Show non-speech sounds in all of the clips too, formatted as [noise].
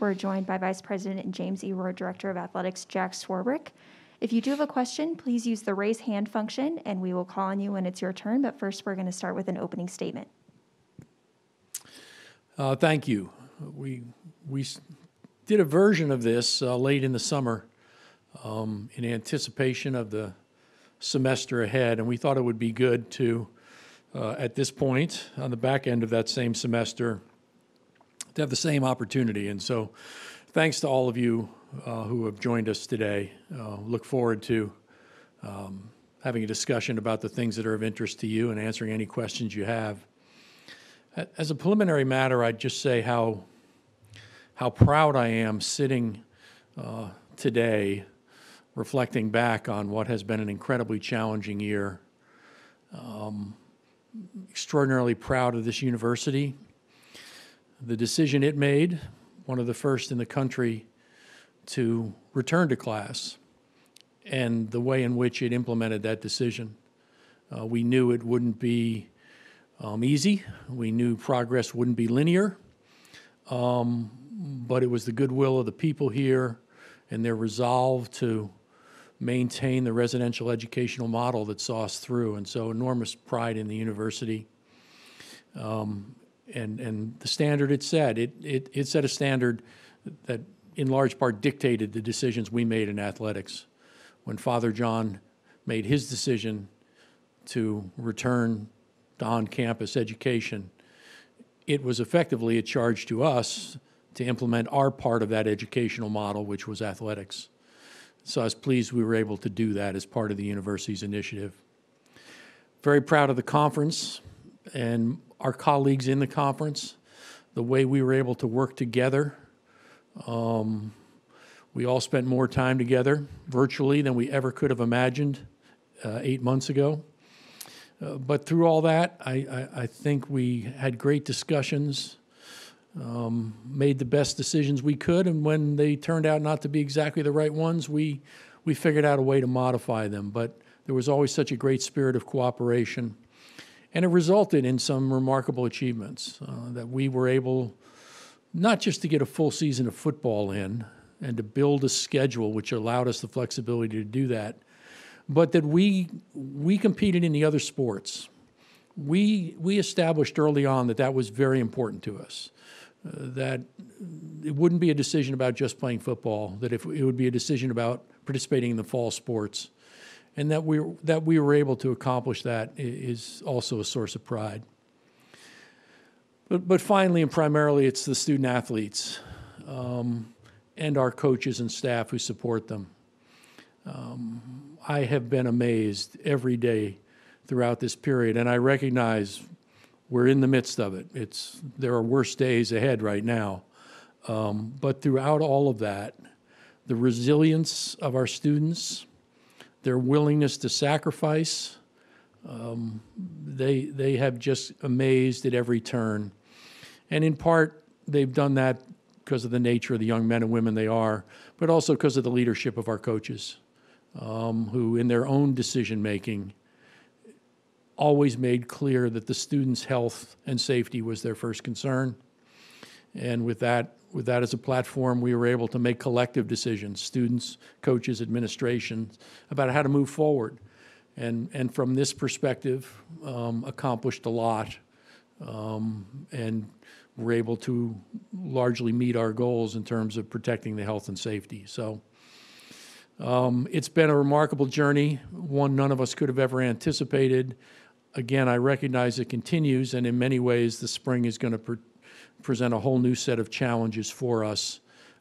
We're joined by Vice President James E. Rohr, Director of Athletics Jack Swarbrick. If you do have a question, please use the raise hand function and we will call on you when it's your turn. But first, we're going to start with an opening statement. Uh, thank you. We, we did a version of this uh, late in the summer um, in anticipation of the semester ahead, and we thought it would be good to, uh, at this point, on the back end of that same semester, to have the same opportunity. And so, thanks to all of you uh, who have joined us today. Uh, look forward to um, having a discussion about the things that are of interest to you and answering any questions you have. As a preliminary matter, I'd just say how, how proud I am sitting uh, today reflecting back on what has been an incredibly challenging year. Um, extraordinarily proud of this university. The decision it made, one of the first in the country to return to class and the way in which it implemented that decision. Uh, we knew it wouldn't be um, easy. We knew progress wouldn't be linear. Um, but it was the goodwill of the people here and their resolve to maintain the residential educational model that saw us through. And so, enormous pride in the university. Um, and, and the standard it set, it, it, it set a standard that in large part dictated the decisions we made in athletics. When Father John made his decision to return to on campus education, it was effectively a charge to us to implement our part of that educational model, which was athletics. So I was pleased we were able to do that as part of the university's initiative. Very proud of the conference and our colleagues in the conference, the way we were able to work together um, we all spent more time together virtually than we ever could have imagined uh, eight months ago. Uh, but through all that, I, I, I, think we had great discussions, um, made the best decisions we could, and when they turned out not to be exactly the right ones, we, we figured out a way to modify them. But there was always such a great spirit of cooperation. And it resulted in some remarkable achievements uh, that we were able not just to get a full season of football in and to build a schedule which allowed us the flexibility to do that, but that we we competed in the other sports. We we established early on that that was very important to us. Uh, that it wouldn't be a decision about just playing football. That if it would be a decision about participating in the fall sports, and that we that we were able to accomplish that is also a source of pride. But, but finally and primarily, it's the student athletes um, and our coaches and staff who support them. Um, I have been amazed every day throughout this period, and I recognize we're in the midst of it. It's there are worse days ahead right now, um, but throughout all of that, the resilience of our students, their willingness to sacrifice, um, they they have just amazed at every turn. And in part, they've done that because of the nature of the young men and women they are, but also because of the leadership of our coaches, um, who, in their own decision making, always made clear that the students' health and safety was their first concern. And with that, with that as a platform, we were able to make collective decisions, students, coaches, administration, about how to move forward. And, and from this perspective, um, accomplished a lot um, and we're able to largely meet our goals in terms of protecting the health and safety. So um, it's been a remarkable journey, one none of us could have ever anticipated. Again, I recognize it continues, and in many ways, the spring is going to present a whole new set of challenges for us.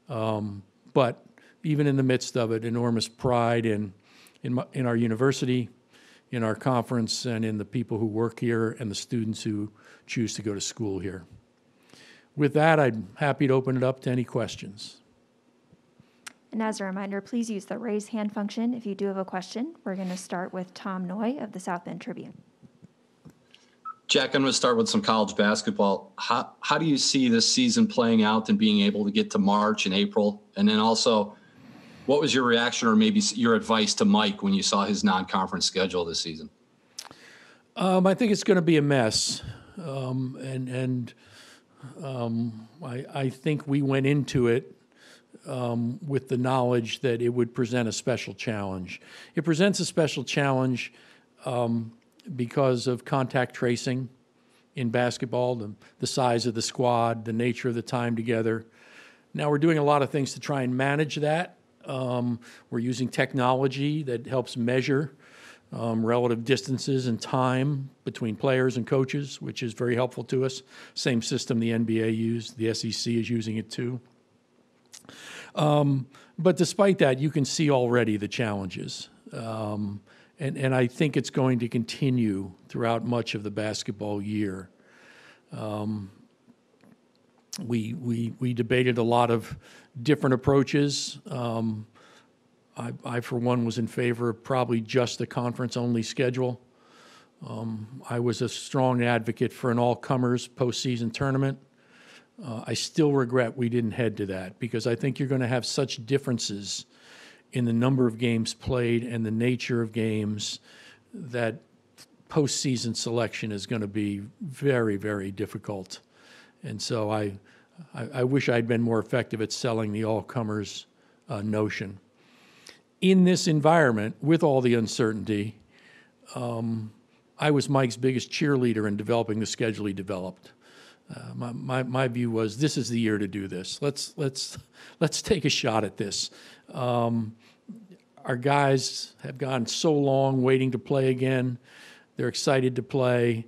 Um, but even in the midst of it, enormous pride in, in, my, in our university, in our conference, and in the people who work here and the students who choose to go to school here. With that, I'm happy to open it up to any questions. And as a reminder, please use the raise hand function if you do have a question. We're going to start with Tom Noie of the South Bend Tribune. Jack, I'm going to start with some college basketball. How, how do you see this season playing out and being able to get to March and April? And then also, what was your reaction or maybe your advice to Mike when you saw his non conference schedule this season? Um, I think it's going to be a mess um, and and um, I, I think we went into it um, with the knowledge that it would present a special challenge. It presents a special challenge um, because of contact tracing in basketball, the, the size of the squad, the nature of the time together. Now we're doing a lot of things to try and manage that. Um, we're using technology that helps measure um, relative distances and time between players and coaches, which is very helpful to us. Same system the NBA used, the SEC is using it too. Um, but despite that, you can see already the challenges. Um, and, and I think it's going to continue throughout much of the basketball year. Um, we, we, we debated a lot of different approaches. Um, I, I, for one, was in favor of probably just the conference only schedule. Um, I was a strong advocate for an all comers postseason tournament. Uh, I still regret we didn't head to that because I think you're going to have such differences in the number of games played and the nature of games that postseason selection is going to be very, very difficult. And so I, I, I wish I'd been more effective at selling the all comers uh, notion. In this environment, with all the uncertainty, um, I was Mike's biggest cheerleader in developing the schedule he developed. Uh, my, my, my view was this is the year to do this. Let's, let's, [laughs] let's take a shot at this. Um, our guys have gone so long waiting to play again. They're excited to play.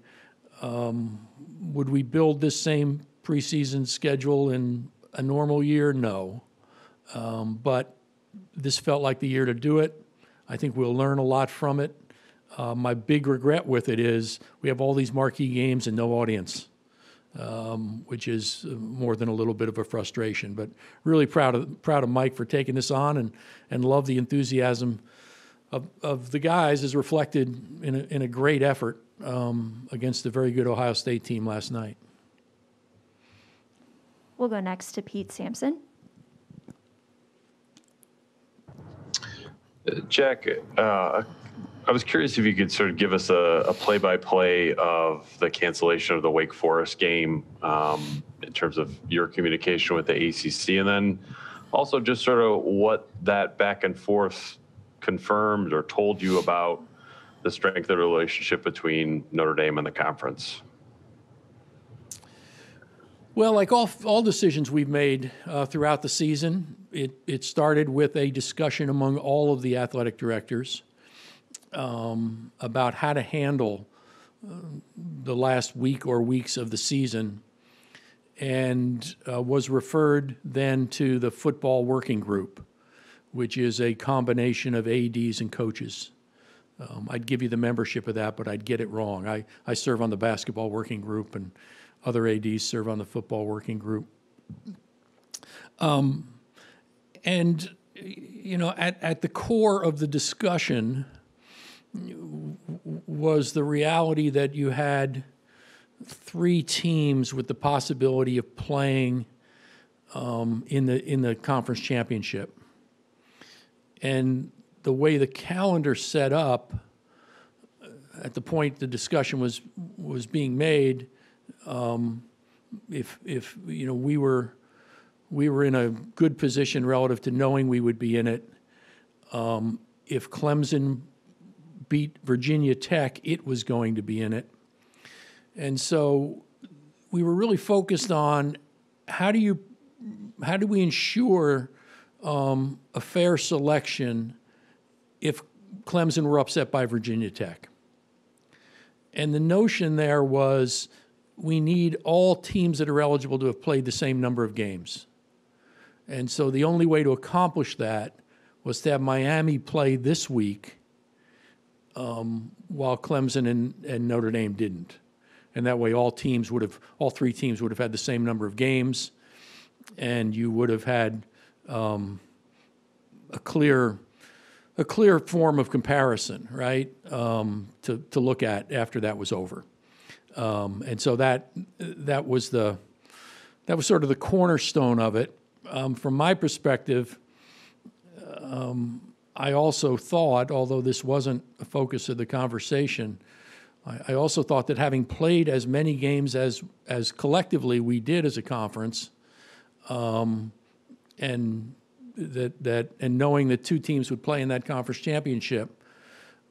Um, would we build this same preseason schedule in a normal year? No. Um, but this felt like the year to do it. I think we'll learn a lot from it. Uh, my big regret with it is we have all these marquee games and no audience um, which is uh, more than a little bit of a frustration. But really proud of proud of Mike for taking this on, and and love the enthusiasm of of the guys is reflected in a, in a great effort um, against a very good Ohio State team last night. We'll go next to Pete Sampson. Jack, uh, I was curious if you could sort of give us a, a play-by-play of the cancellation of the Wake Forest game um, in terms of your communication with the ACC, and then also just sort of what that back and forth confirmed or told you about the strength of the relationship between Notre Dame and the conference. Well, like all, all decisions we've made uh, throughout the season, it, it started with a discussion among all of the athletic directors um, about how to handle uh, the last week or weeks of the season and uh, was referred then to the football working group, which is a combination of ADs and coaches. Um, I'd give you the membership of that, but I'd get it wrong. I, I serve on the basketball working group, and other ADs serve on the football working group. Um, and, you know, at, at the core of the discussion was the reality that you had three teams with the possibility of playing um, in the in the conference championship, and the way the calendar set up uh, at the point the discussion was was being made, um, if if you know we were we were in a good position relative to knowing we would be in it. Um, if Clemson beat Virginia Tech, it was going to be in it. And so we were really focused on how do you how do we ensure um, a fair selection if Clemson were upset by Virginia Tech? And the notion there was we need all teams that are eligible to have played the same number of games. And so the only way to accomplish that was to have Miami play this week um, while Clemson and, and Notre Dame didn't. And that way, all teams would have, all three teams would have had the same number of games, and you would have had um, a clear, a clear form of comparison, right, um, to to look at after that was over. Um, and so that that was the that was sort of the cornerstone of it. Um, from my perspective, um, I also thought, although this wasn't a focus of the conversation, I, I also thought that having played as many games as, as collectively we did as a conference, um, and that, that, and knowing that two teams would play in that conference championship,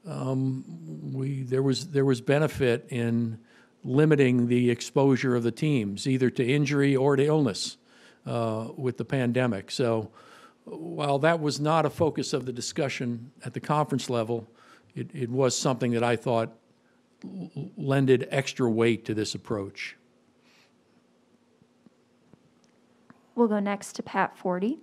um, we, there was, there was benefit in limiting the exposure of the teams, either to injury or to illness uh, with the pandemic. So while that was not a focus of the discussion at the conference level, it, it was something that I thought l- lended extra weight to this approach. We'll go next to Pat Forde.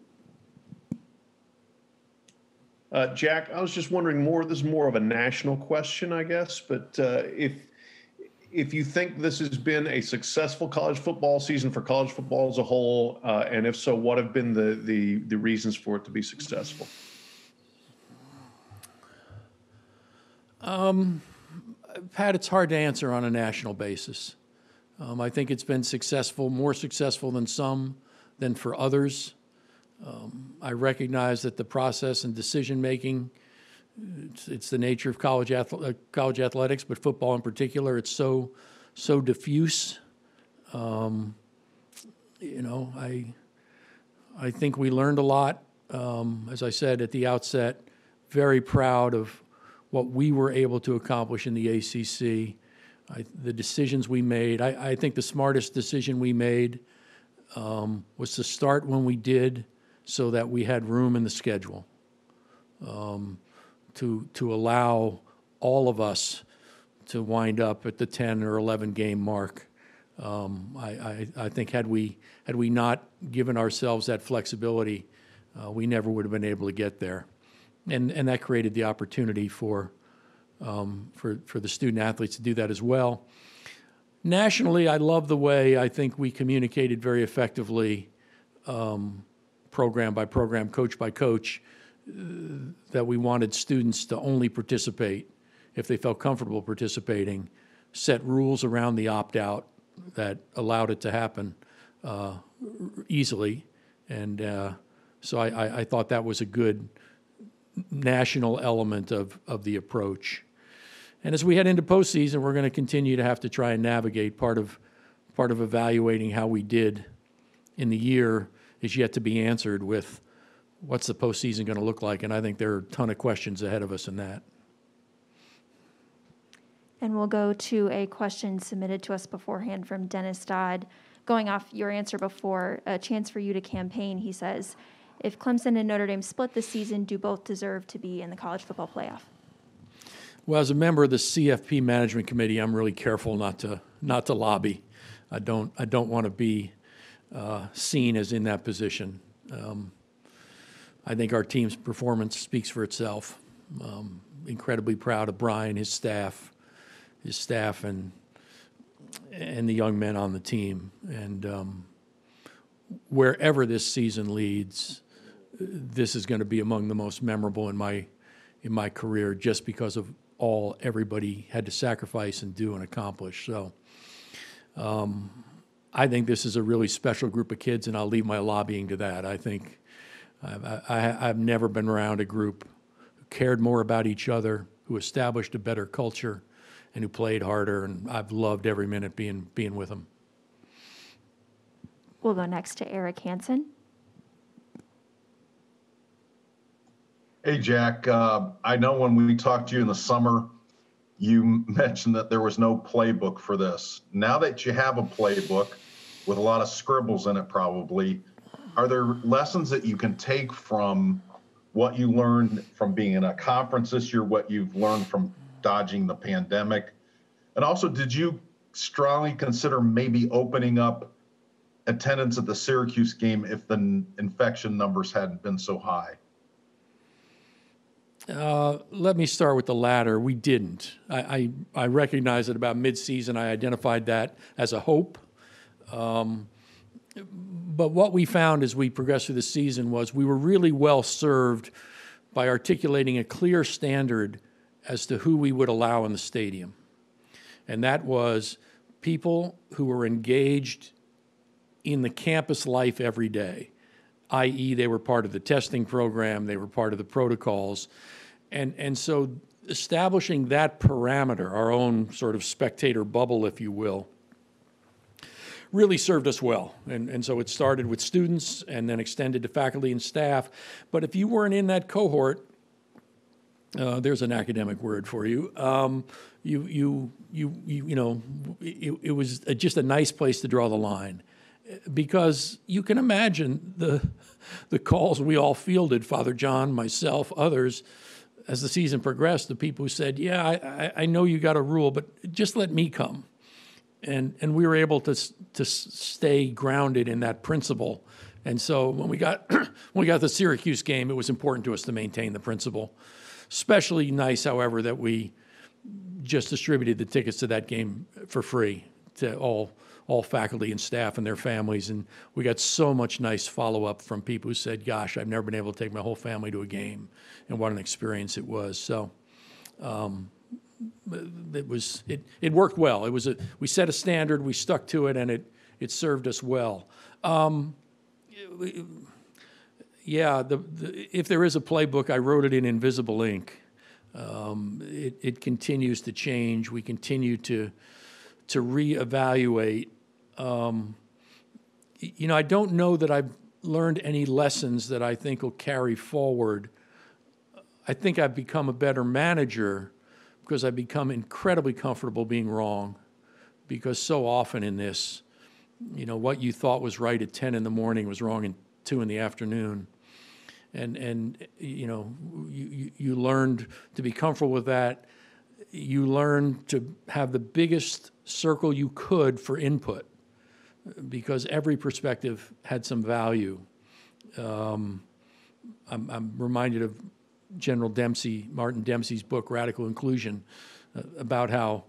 Uh, Jack, I was just wondering more. This is more of a national question, I guess. But uh, if if you think this has been a successful college football season for college football as a whole, uh, and if so, what have been the, the the reasons for it to be successful? Pat, it's hard to answer on a national basis. Um, I think it's been successful, more successful than some, than for others. Um, I recognize that the process and decision making, it's, it's the nature of college, ath- uh, college athletics, but football in particular, it's so so diffuse. Um, you know, I I think we learned a lot. Um, as I said at the outset, very proud of what we were able to accomplish in the ACC. I, the decisions we made. I, I think the smartest decision we made um, was to start when we did, so that we had room in the schedule um, to to allow all of us to wind up at the 10 or 11 game mark. Um, I, I, I think had we had we not given ourselves that flexibility, uh, we never would have been able to get there, and and that created the opportunity for um, for for the student athletes to do that as well. Nationally, I love the way I think we communicated very effectively, um, program by program, coach by coach, that we wanted students to only participate if they felt comfortable participating, set rules around the opt out that allowed it to happen uh, easily. And uh, so I, I, thought that was a good national element of, of the approach. And as we head into postseason, we're going to continue to have to try and navigate part of part of evaluating how we did in the year is yet to be answered with what's the postseason going to look like. And I think there are a ton of questions ahead of us in that. And we'll go to a question submitted to us beforehand from Dennis Dodd. Going off your answer before, a chance for you to campaign, he says, if Clemson and Notre Dame split this season, do both deserve to be in the college football playoff? Well, as a member of the CFP management committee, I'm really careful not to not to lobby. I don't I don't want to be uh, seen as in that position. Um, I think our team's performance speaks for itself. Um, incredibly proud of Brian, his staff, his staff, and and the young men on the team. And um, wherever this season leads, this is going to be among the most memorable in my in my career, just because of all everybody had to sacrifice and do and accomplish. So. Um, I think this is a really special group of kids, and I'll leave my lobbying to that. I think I've, I, I've never been around a group who cared more about each other, who established a better culture, and who played harder. And I've loved every minute being being with them. We'll go next to Eric Hansen. Hey, Jack. Uh, I know when we talked to you in the summer, you [laughs] mentioned that there was no playbook for this. Now that you have a playbook with a lot of scribbles in it, probably, are there lessons that you can take from what you learned from being in a conference this year, what you've learned from dodging the pandemic? And also, did you strongly consider maybe opening up attendance at the Syracuse game if the infection numbers hadn't been so high? Uh, let me start with the latter. We didn't. I, I, I recognize that about midseason, I identified that as a hope. Um, but what we found as we progressed through the season was we were really well served by articulating a clear standard as to who we would allow in the stadium. And that was people who were engaged in the campus life every day, i.e., they were part of the testing program, they were part of the protocols. And, and so establishing that parameter, our own sort of spectator bubble, if you will, really served us well. And, and so it started with students and then extended to faculty and staff. But if you weren't in that cohort, uh, there's an academic word for you. Um, you, you, you, you, you know, it, it was a, just a nice place to draw the line because you can imagine the, the calls we all fielded, Father John, myself, others, as the season progressed, the people who said, Yeah, I, I, I know you got a rule, but just let me come. And, and we were able to, to stay grounded in that principle. And so when we got [clears throat] when we got the Syracuse game, it was important to us to maintain the principle. Especially nice, however, that we just distributed the tickets to that game for free to all all faculty and staff and their families, and we got so much nice follow up from people who said, "Gosh, I've never been able to take my whole family to a game, and what an experience it was." So. Um, it was it, it worked well. It was a we set a standard, we stuck to it, and it it served us well. Um, yeah, the, the, if there is a playbook, I wrote it in invisible ink. Um, it, it continues to change. We continue to to reevaluate. Um, you know, I don't know that I've learned any lessons that I think will carry forward. I think I've become a better manager because I've become incredibly comfortable being wrong. Because so often in this, you know, what you thought was right at 10 in the morning was wrong at 2 in the afternoon. And, and you know, you, you learned to be comfortable with that. You learned to have the biggest circle you could for input because every perspective had some value. Um, I'm, I'm reminded of General Dempsey, Martin Dempsey's book, Radical Inclusion, uh, about how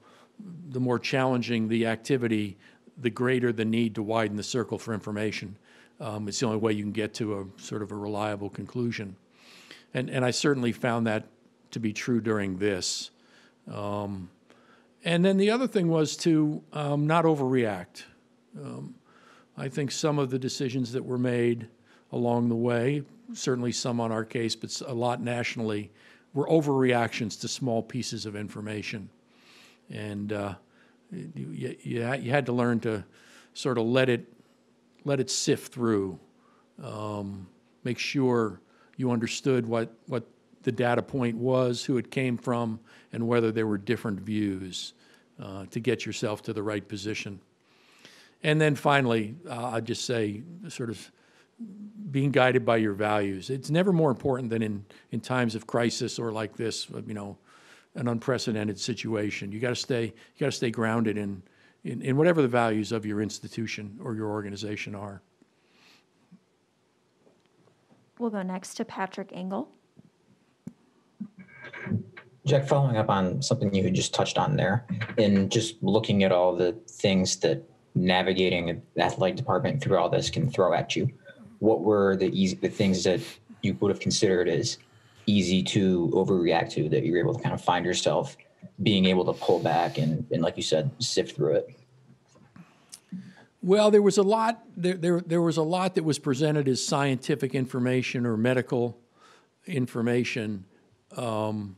the more challenging the activity, the greater the need to widen the circle for information. Um, it's the only way you can get to a sort of a reliable conclusion. And, and I certainly found that to be true during this. Um, and then the other thing was to um, not overreact. Um, I think some of the decisions that were made along the way, certainly some on our case, but a lot nationally, were overreactions to small pieces of information. And uh, you, you, had to learn to sort of let it, let it sift through, um, make sure you understood what, what the data point was, who it came from, and whether there were different views uh, to get yourself to the right position. And then finally, uh, I'd just say, sort of being guided by your values. It's never more important than in, in times of crisis or like this, uh, you know, an unprecedented situation. You got to stay, you got to stay grounded in, in, in whatever the values of your institution or your organization are. We'll go next to Patrick Engel. Jack, following up on something you had just touched on there, and just looking at all the things that navigating the athletic department through all this can throw at you, what were the easy the things that you would have considered as easy to overreact to that you were able to kind of find yourself being able to pull back and, and like you said, sift through it? Well, there was a lot. There, there, there was a lot that was presented as scientific information or medical information um,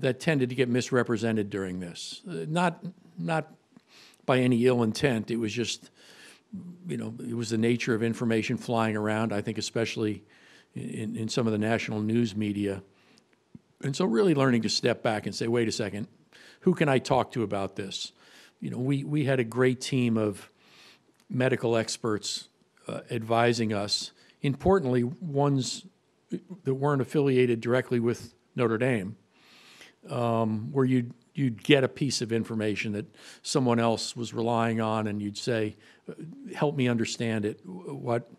that tended to get misrepresented during this. Uh, not, not by any ill intent. It was just, you know, it was the nature of information flying around. I think, especially in, in some of the national news media. And so, really learning to step back and say, wait a second, who can I talk to about this? You know, we, we had a great team of medical experts uh, advising us. Importantly, ones that weren't affiliated directly with Notre Dame, um, where you'd you'd get a piece of information that someone else was relying on, and you'd say, "Help me understand it. What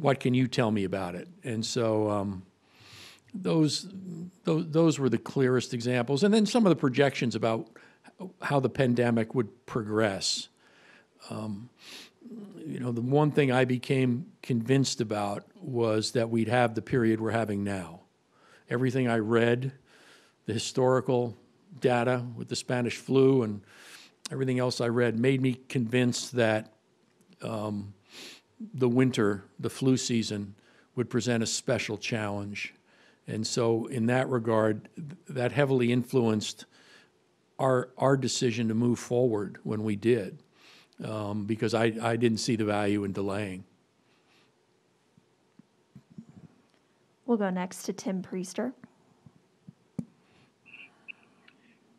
what can you tell me about it?" And so. Um, those, those those were the clearest examples, and then some of the projections about how the pandemic would progress. Um, you know, the one thing I became convinced about was that we'd have the period we're having now. Everything I read, the historical data with the Spanish flu and everything else I read, made me convinced that um, the winter, the flu season, would present a special challenge. And so, in that regard, that heavily influenced our, our decision to move forward when we did, um, because I, I didn't see the value in delaying. We'll go next to Tim Prister.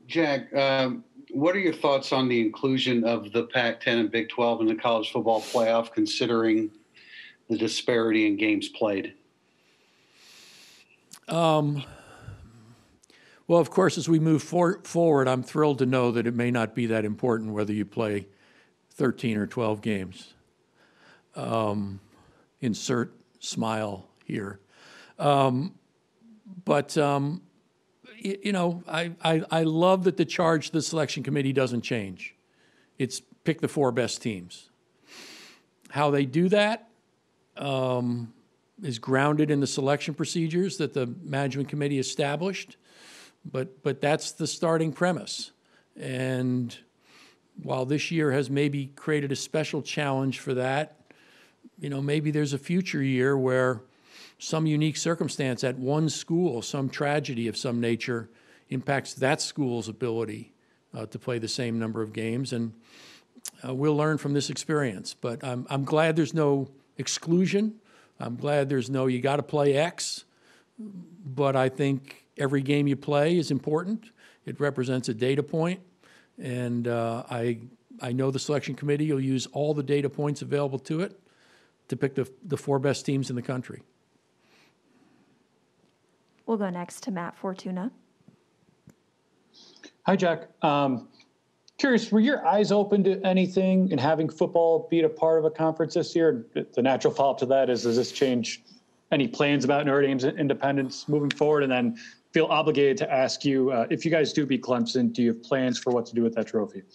Jack, um, what are your thoughts on the inclusion of the Pac-10 and Big 12 in the college football playoff, considering the disparity in games played? Well, of course, as we move for, forward, I'm thrilled to know that it may not be that important whether you play 13 or 12 games. Um, insert smile here. Um, but, um, you know, I, I, I love that the charge to the selection committee doesn't change. It's pick the four best teams. How they do that um, is grounded in the selection procedures that the management committee established. But, but that's the starting premise. And while this year has maybe created a special challenge for that, you know, maybe there's a future year where some unique circumstance at one school, some tragedy of some nature, impacts that school's ability uh, to play the same number of games. And uh, we'll learn from this experience. But I'm, I'm glad there's no exclusion. I'm glad there's no, you got to play X. But I think every game you play is important. It represents a data point. and uh, I I know the selection committee will use all the data points available to it to pick the the four best teams in the country. We'll go next to Matt Fortuna. Hi, Jack. Um, curious, were your eyes open to anything in having football be a part of a conference this year? The natural follow-up to that is, does this change any plans about Notre Dame's independence moving forward? And then feel obligated to ask you, uh, if you guys do beat Clemson, do you have plans for what to do with that trophy? [laughs]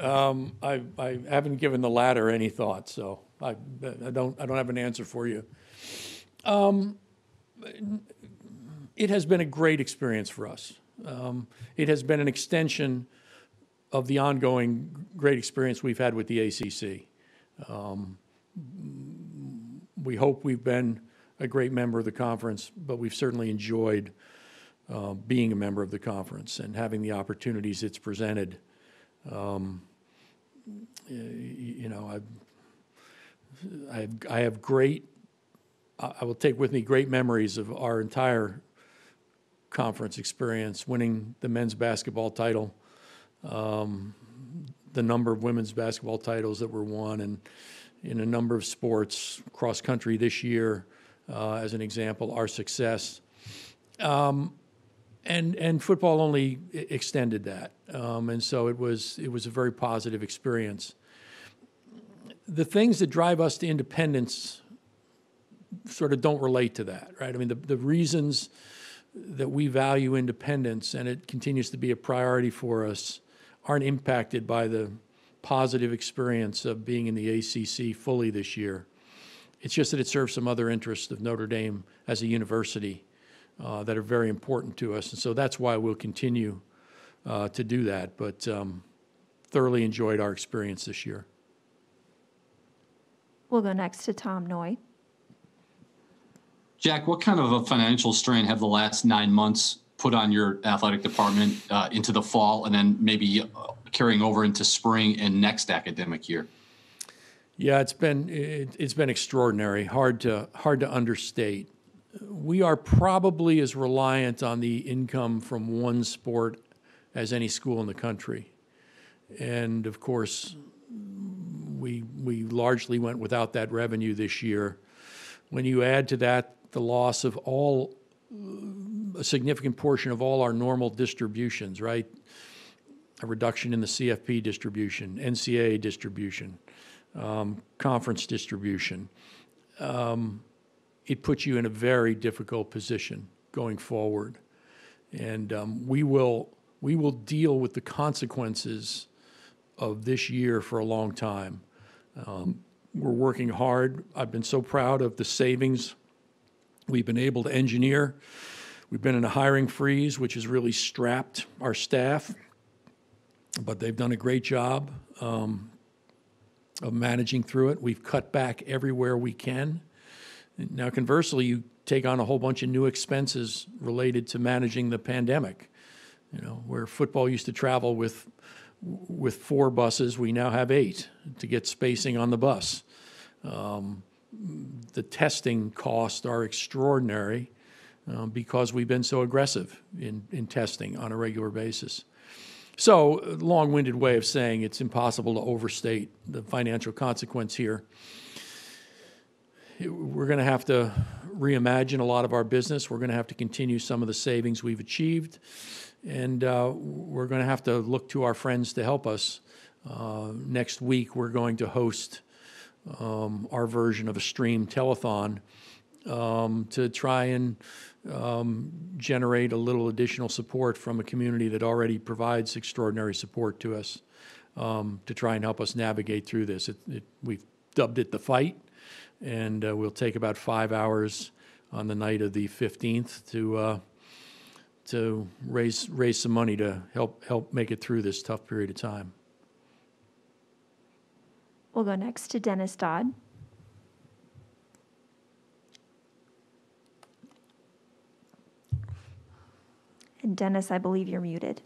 I I haven't given the latter any thought, so I I don't I don't have an answer for you. Um, it has been a great experience for us. Um, it has been an extension of the ongoing great experience we've had with the ACC. Um, we hope we've been a great member of the conference, but we've certainly enjoyed uh, being a member of the conference and having the opportunities it's presented. Um, you know, I've, I have, I have great, I will take with me great memories of our entire conference experience, winning the men's basketball title, um, the number of women's basketball titles that were won, and in a number of sports, cross country this year, uh, as an example, our success. Um, and and football only extended that, um, and so it was it was a very positive experience. The things that drive us to independence sort of don't relate to that, right? I mean, the, the reasons that we value independence and it continues to be a priority for us aren't impacted by the positive experience of being in the ACC fully this year. It's just that it serves some other interests of Notre Dame as a university uh, that are very important to us. And so that's why we'll continue uh, to do that. But um, thoroughly enjoyed our experience this year. We'll go next to Tom Noie. Jack, what kind of a financial strain have the last nine months put on your athletic department uh, into the fall and then maybe uh, carrying over into spring and next academic year? Yeah, it's been it, it's been extraordinary. Hard to hard to understate. We are probably as reliant on the income from one sport as any school in the country, and of course, we we largely went without that revenue this year. When you add to that the loss of all a significant portion of all our normal distributions, right? A reduction in the CFP distribution, NCAA distribution, um, conference distribution. Um, it puts you in a very difficult position going forward, and um, we will we will deal with the consequences of this year for a long time. Um, we're working hard. I've been so proud of the savings we've been able to engineer. We've been in a hiring freeze, which has really strapped our staff, but they've done a great job um, of managing through it. We've cut back everywhere we can. Now, conversely, you take on a whole bunch of new expenses related to managing the pandemic. You know, where football used to travel with with four buses, we now have eight to get spacing on the bus. Um, the testing costs are extraordinary uh, because we've been so aggressive in, in testing on a regular basis. So, long winded way of saying it's impossible to overstate the financial consequence here. We're going to have to reimagine a lot of our business. We're going to have to continue some of the savings we've achieved. And uh, we're going to have to look to our friends to help us. Uh, next week, we're going to host um, our version of a stream telethon um, to try and um, generate a little additional support from a community that already provides extraordinary support to us um, to try and help us navigate through this. It, it, we've dubbed it the fight, and uh, we'll take about five hours on the night of the 15th to uh, to raise raise some money to help help make it through this tough period of time. We'll go next to Dennis Dodd. And Dennis, I believe you're muted.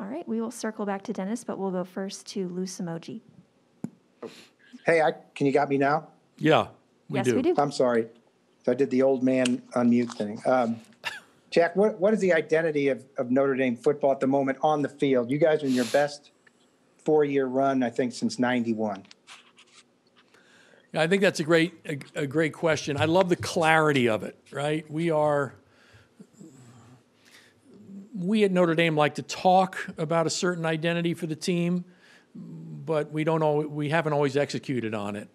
All right, we will circle back to Dennis, but we'll go first to Lou Somogyi. Hey, I, can you got me now? Yeah, we Yes, do. we do. I'm sorry. I did the old man unmute thing. Um, Jack, what, what is the identity of, of Notre Dame football at the moment on the field? You guys are in your best four-year run, I think, since 91. I think that's a great a, a great question. I love the clarity of it. Right, we are we at Notre Dame like to talk about a certain identity for the team, but we don't always, we haven't always executed on it.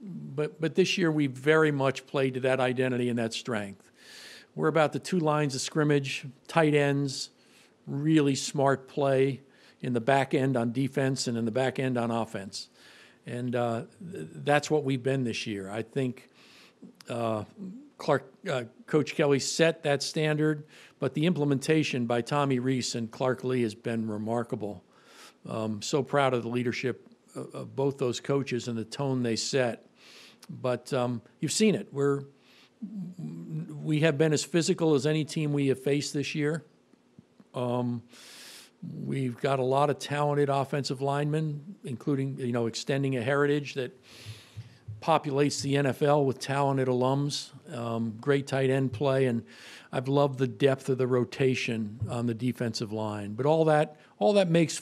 But but this year we very much played to that identity and that strength. We're about the two lines of scrimmage, tight ends, really smart play in the back end on defense and in the back end on offense. And uh, th- that's what we've been this year. I think uh, Clark, uh, Coach Kelly set that standard, but the implementation by Tommy Rees and Clark Lea has been remarkable. Um, so proud of the leadership of, of both those coaches and the tone they set. But um, you've seen it. We're we have been as physical as any team we have faced this year. Um, we've got a lot of talented offensive linemen, including you know extending a heritage that populates the NFL with talented alums. Um, great tight end play, and I've loved the depth of the rotation on the defensive line. But all that all that makes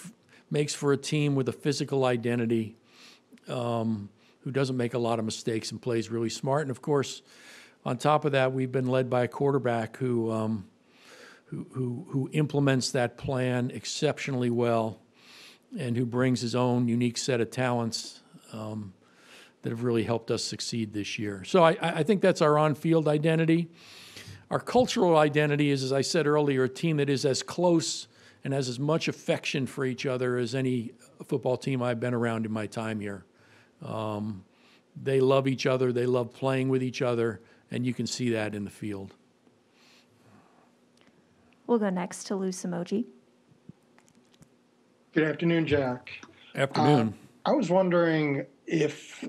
makes for a team with a physical identity. Um, who doesn't make a lot of mistakes and plays really smart. And of course, on top of that, we've been led by a quarterback who, um, who, who, who implements that plan exceptionally well and who brings his own unique set of talents um, that have really helped us succeed this year. So I, I think that's our on field identity. Our cultural identity is, as I said earlier, a team that is as close and has as much affection for each other as any football team I've been around in my time here. Um, they love each other, they love playing with each other, and you can see that in the field. We'll go next to Lou Somogyi. Good afternoon, Jack. Afternoon. I was wondering if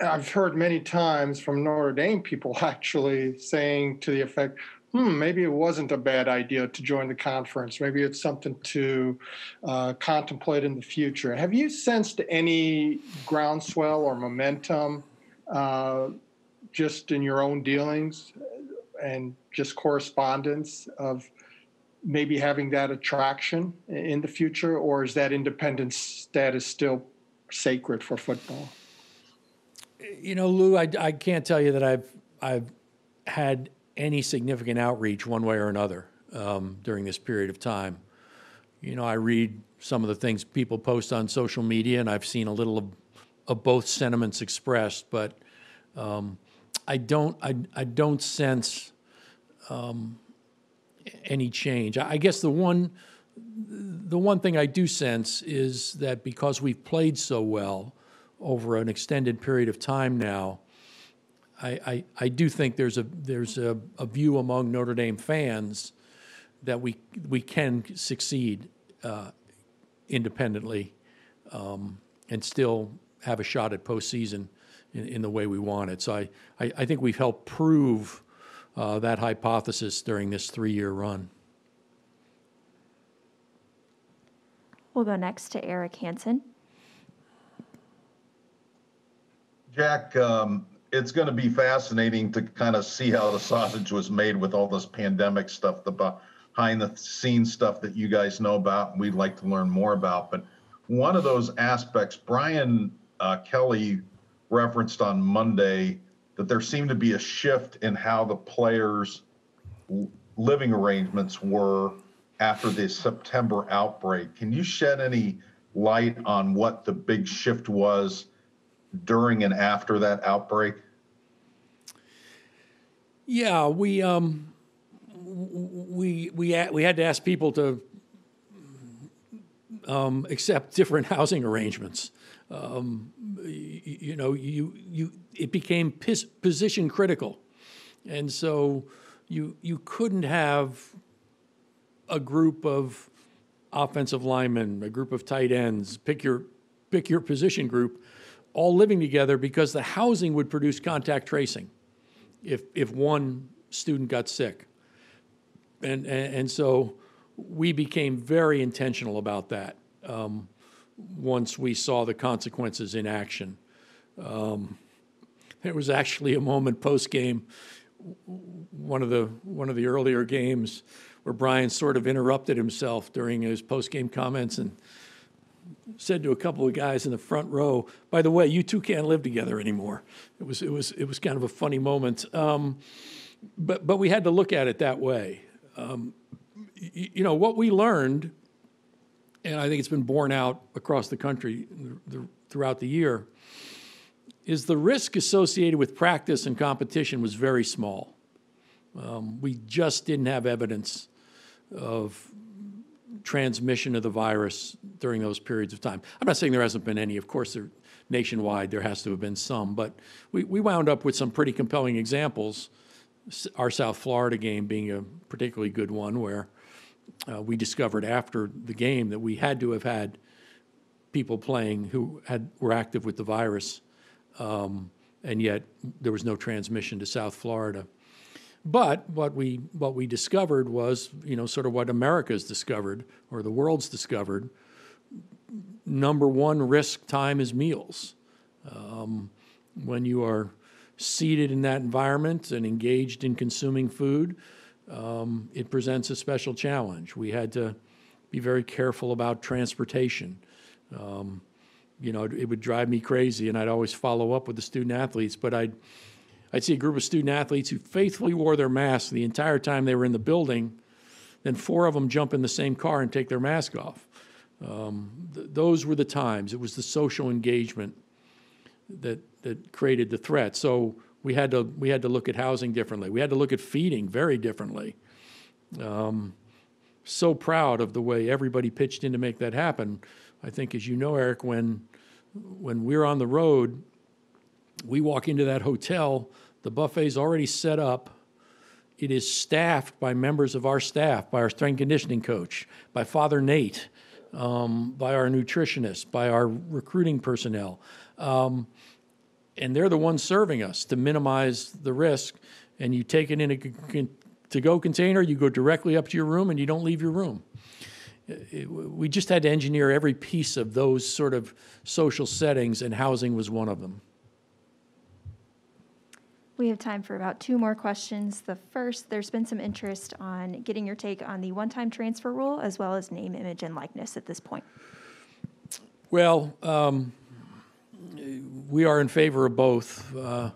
I've heard many times from Notre Dame people [laughs] actually saying to the effect, hmm, maybe it wasn't a bad idea to join the conference. Maybe it's something to uh, contemplate in the future. Have you sensed any groundswell or momentum uh, just in your own dealings and just correspondence of maybe having that attraction in the future, or is that independent status still sacred for football? You know, Lou, I, I can't tell you that I've I've had any significant outreach one way or another um, during this period of time. You know, I read some of the things people post on social media, and I've seen a little of, of both sentiments expressed, but um, I don't I, I don't sense um, any change. I guess the one the one thing I do sense is that because we've played so well over an extended period of time now, I, I, I do think there's a there's a, a view among Notre Dame fans that we we can succeed uh, independently um, and still have a shot at postseason in, in the way we want it. So I, I, I think we've helped prove uh, that hypothesis during this three-year run. We'll go next to Eric Hansen. Jack, um, it's going to be fascinating to kind of see how the sausage was made with all this pandemic stuff, the behind the scenes stuff that you guys know about and we'd like to learn more about. But one of those aspects, Brian uh, Kelly referenced on Monday that there seemed to be a shift in how the players' living arrangements were after the September outbreak. Can you shed any light on what the big shift was during and after that outbreak? Yeah, we um, we we we had to ask people to um, accept different [laughs] housing arrangements. Um, you, you, know, you you it became pos- position critical, and so you you couldn't have a group of offensive linemen, a group of tight ends, pick your pick your position group, all living together because the housing would produce contact tracing if if one student got sick. And and, and so we became very intentional about that um, once we saw the consequences in action. Um, there was actually a moment post game, one of the one of the earlier games, where Brian sort of interrupted himself during his post game comments and said to a couple of guys in the front row, "By the way, you two can't live together anymore." It was it was it was kind of a funny moment, um, but but we had to look at it that way. Um, you, you know what we learned, and I think it's been borne out across the country throughout the year, is the risk associated with practice and competition was very small. Um, we just didn't have evidence of transmission of the virus during those periods of time. I'm not saying there hasn't been any. Of course, there, nationwide there has to have been some, but we, we wound up with some pretty compelling examples. Our South Florida game being a particularly good one, where uh, we discovered after the game that we had to have had people playing who had were active with the virus, um, and yet there was no transmission to South Florida. But what we what we discovered was, you know, sort of what America's discovered or the world's discovered. Number one risk time is meals. Um, when you are seated in that environment and engaged in consuming food, um, it presents a special challenge. We had to be very careful about transportation. Um, you know, it, would drive me crazy, and I'd always follow up with the student athletes, but I'd I'd see a group of student athletes who faithfully wore their masks the entire time they were in the building. Then four of them jump in the same car and take their mask off. Um, th- those were the times. It was the social engagement that that created the threat. So we had to we had to look at housing differently. We had to look at feeding very differently. Um, so proud of the way everybody pitched in to make that happen. I think, as you know, Eric, when when we're on the road, we walk into that hotel, the buffet's already set up. It is staffed by members of our staff, by our strength conditioning coach, by Father Nate, um, by our nutritionist, by our recruiting personnel. Um, and they're the ones serving us to minimize the risk. And you take it in a to go container, you go directly up to your room and you don't leave your room. It, we just had to engineer every piece of those sort of social settings, and housing was one of them. We have time for about two more questions. The first, there's been some interest on getting your take on the one-time transfer rule as well as name, image, and likeness at this point. Well, um, we are in favor of both. Uh,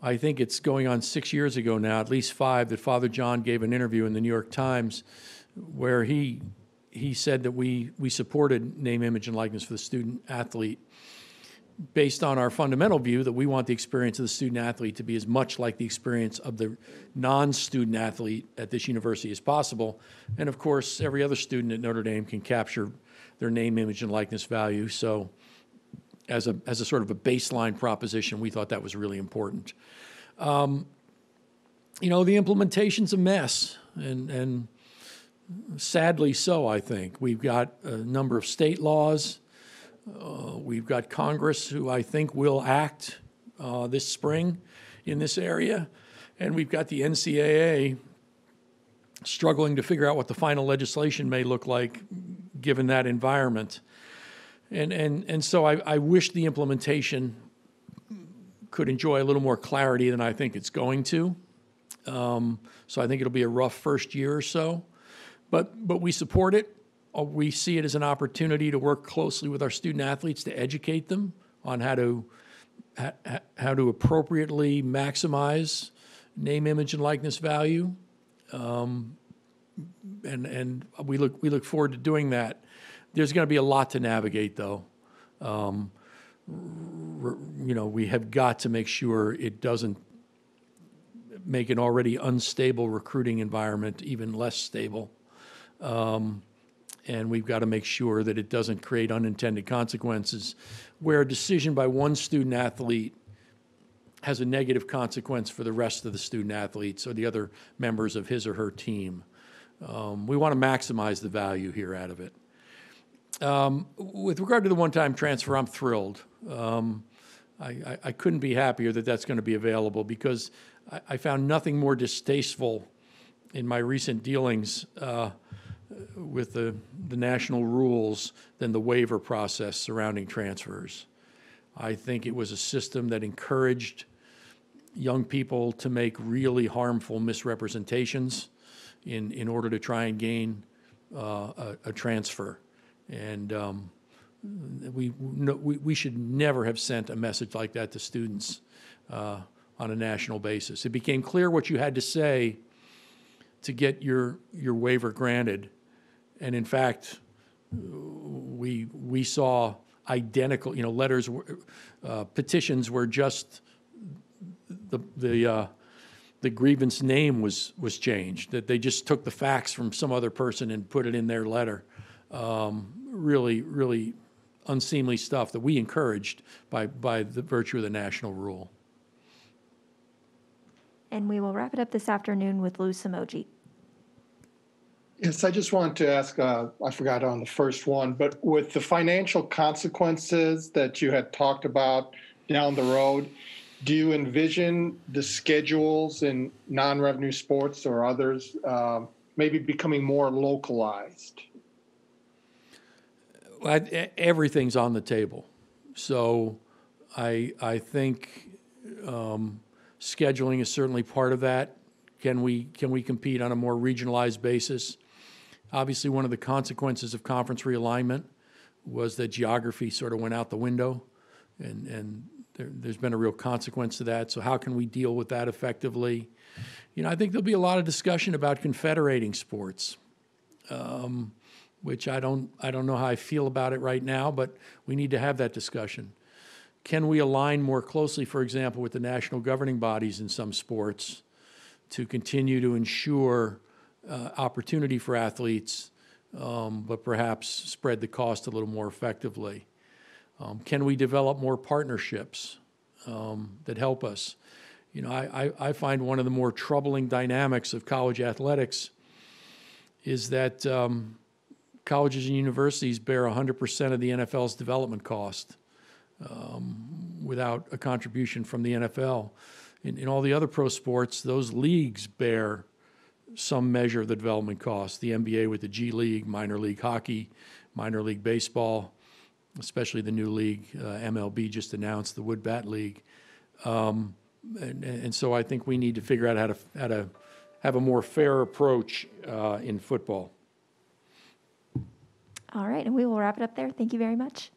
I think it's going on six years ago now, at least five, that Father John gave an interview in the New York Times where he he said that we we supported name, image, and likeness for the student athlete based on our fundamental view that we want the experience of the student athlete to be as much like the experience of the non student athlete at this university as possible. And of course, every other student at Notre Dame can capture their name, image, and likeness value. So, as a, as a sort of a baseline proposition, we thought that was really important. Um, you know, the implementation's a mess, and, and sadly so, I think. We've got a number of state laws uh, We've got Congress, who I think will act uh, this spring in this area. And we've got the NCAA struggling to figure out what the final legislation may look like given that environment. And, and, and so I, I wish the implementation could enjoy a little more clarity than I think it's going to. Um, so I think it'll be a rough first year or so. But, but we support it. Uh, We see it as an opportunity to work closely with our student athletes to educate them on how to, how to appropriately maximize name, image, and likeness value. Um, and, and we look, we look forward to doing that. There's going to be a lot to navigate, though. Um, you know, we have got to make sure it doesn't make an already unstable recruiting environment even less stable. Um, and we've got to make sure that it doesn't create unintended consequences where a decision by one student athlete has a negative consequence for the rest of the student athletes or the other members of his or her team. Um, we want to maximize the value here out of it. Um, with regard to the one-time transfer, I'm thrilled. Um, I, I, I couldn't be happier that that's going to be available because I, I found nothing more distasteful in my recent dealings uh, with the, the national rules than the waiver process surrounding transfers. I think it was a system that encouraged young people to make really harmful misrepresentations in, in order to try and gain uh, a, a transfer. And um, we, no, we, we should never have sent a message like that to students uh, on a national basis. It became clear what you had to say to get your, your waiver granted. And in fact, we, we saw identical, you know, letters, uh, petitions were just, the, the, uh, the grievance name was, was changed, that they just took the facts from some other person and put it in their letter. Um, Really, really unseemly stuff that we encouraged by, by the virtue of the national rule. And we will wrap it up this afternoon with Lou Somogyi. Yes, I just wanted to ask, uh, I forgot on the first one, but with the financial consequences that you had talked about down the road, do you envision the schedules in non-revenue sports or others um, maybe becoming more localized? I- Everything's on the table. So I, I think um, scheduling is certainly part of that. Can we, can we compete on a more regionalized basis? Obviously, one of the consequences of conference realignment was that geography sort of went out the window, and, and there, there's been a real consequence to that. So how can we deal with that effectively? You know, I think there'll be a lot of discussion about confederating sports um, which I don't, I don't know how I feel about it right now, but we need to have that discussion. Can we align more closely, for example, with the national governing bodies in some sports to continue to ensure uh, opportunity for athletes, um, but perhaps spread the cost a little more effectively? Um, Can we develop more partnerships um, that help us? You know, I, I, find one of the more troubling dynamics of college athletics is that um, colleges and universities bear 100% of the NFL's development cost um, without a contribution from the NFL. In, in all the other pro sports, those leagues bear some measure of the development cost. The NBA with the G League, minor league hockey, minor league baseball, especially the new league, uh, MLB just announced the Wood Bat League. Um, and, and so I think we need to figure out how to, how to have a more fair approach uh, in football. All right, and we will wrap it up there. Thank you very much.